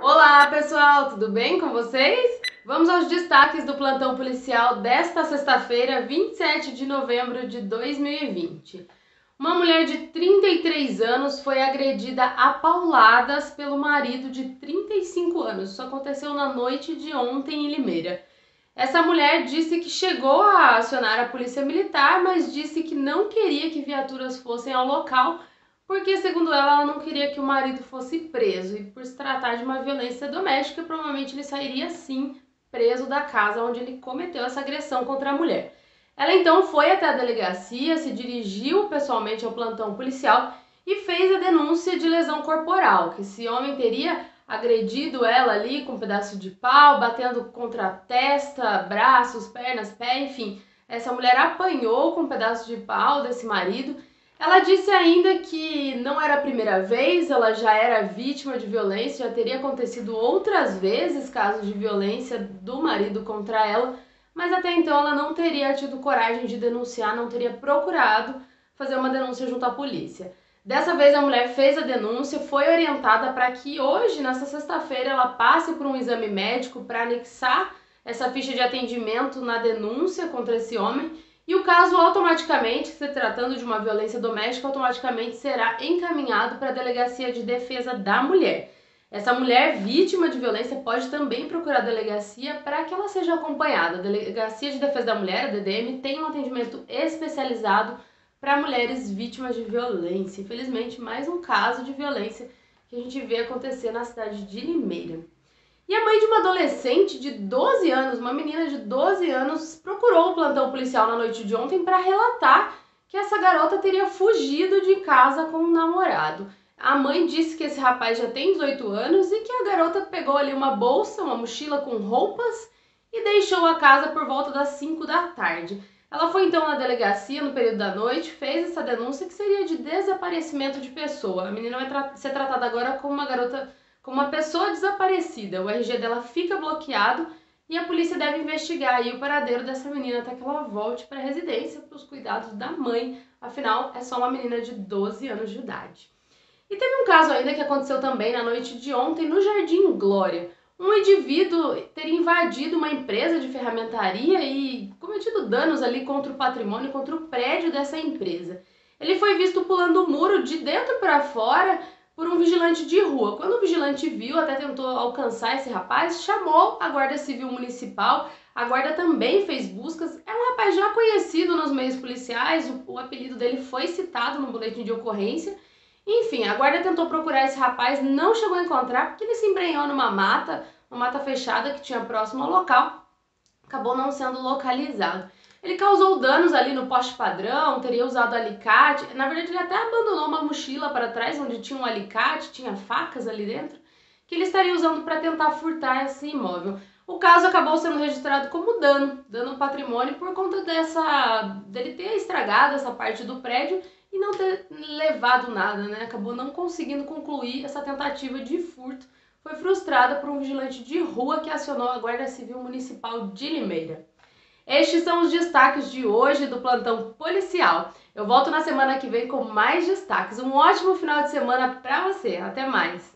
Olá pessoal, tudo bem com vocês? Vamos aos destaques do plantão policial desta sexta-feira, 27 de novembro de 2020. Uma mulher de 33 anos foi agredida a pauladas pelo marido de 35 anos. Isso aconteceu na noite de ontem em Limeira. Essa mulher disse que chegou a acionar a polícia militar, mas disse que não queria que viaturas fossem ao local, porque, segundo ela, ela não queria que o marido fosse preso. E por se tratar de uma violência doméstica, provavelmente ele sairia sim preso da casa onde ele cometeu essa agressão contra a mulher. Ela então foi até a delegacia, se dirigiu pessoalmente ao plantão policial e fez a denúncia de lesão corporal, que esse homem teria agredido ela ali com um pedaço de pau, batendo contra a testa, braços, pernas, pé, enfim. Essa mulher apanhou com um pedaço de pau desse marido. Ela disse ainda que não era a primeira vez, ela já era vítima de violência, já teria acontecido outras vezes casos de violência do marido contra ela, mas até então ela não teria tido coragem de denunciar, não teria procurado fazer uma denúncia junto à polícia. Dessa vez a mulher fez a denúncia, foi orientada para que hoje, nessa sexta-feira, ela passe por um exame médico para anexar essa ficha de atendimento na denúncia contra esse homem e o caso automaticamente, se tratando de uma violência doméstica, automaticamente será encaminhado para a Delegacia de Defesa da Mulher. Essa mulher vítima de violência pode também procurar a delegacia para que ela seja acompanhada. A Delegacia de Defesa da Mulher, a DDM, tem um atendimento especializado para mulheres vítimas de violência. Infelizmente, mais um caso de violência que a gente vê acontecer na cidade de Limeira. E a mãe de uma adolescente de 12 anos, uma menina de 12 anos, procurou o plantão policial na noite de ontem para relatar que essa garota teria fugido de casa com um namorado. A mãe disse que esse rapaz já tem 18 anos e que a garota pegou ali uma bolsa, uma mochila com roupas e deixou a casa por volta das 5 da tarde. Ela foi então na delegacia no período da noite, fez essa denúncia que seria de desaparecimento de pessoa. A menina vai ser tratada agora como uma garota, como uma pessoa desaparecida. O RG dela fica bloqueado e a polícia deve investigar o paradeiro dessa menina até que ela volte para a residência para os cuidados da mãe. Afinal, é só uma menina de 12 anos de idade. E teve um caso ainda que aconteceu também na noite de ontem no Jardim Glória um indivíduo ter invadido uma empresa de ferramentaria e cometido danos ali contra o patrimônio, contra o prédio dessa empresa. Ele foi visto pulando o muro de dentro para fora por um vigilante de rua. Quando o vigilante viu, até tentou alcançar esse rapaz, chamou a Guarda Civil Municipal. A guarda também fez buscas. É um rapaz já conhecido nos meios policiais, o, o apelido dele foi citado no boletim de ocorrência enfim, a guarda tentou procurar esse rapaz, não chegou a encontrar porque ele se embrenhou numa mata, uma mata fechada que tinha próximo ao local, acabou não sendo localizado. Ele causou danos ali no poste padrão, teria usado alicate. Na verdade, ele até abandonou uma mochila para trás onde tinha um alicate, tinha facas ali dentro, que ele estaria usando para tentar furtar esse imóvel. O caso acabou sendo registrado como dano, dano patrimônio por conta dessa dele ter estragado essa parte do prédio e não ter levado nada, né? Acabou não conseguindo concluir essa tentativa de furto. Foi frustrada por um vigilante de rua que acionou a Guarda Civil Municipal de Limeira. Estes são os destaques de hoje do plantão policial. Eu volto na semana que vem com mais destaques. Um ótimo final de semana para você. Até mais.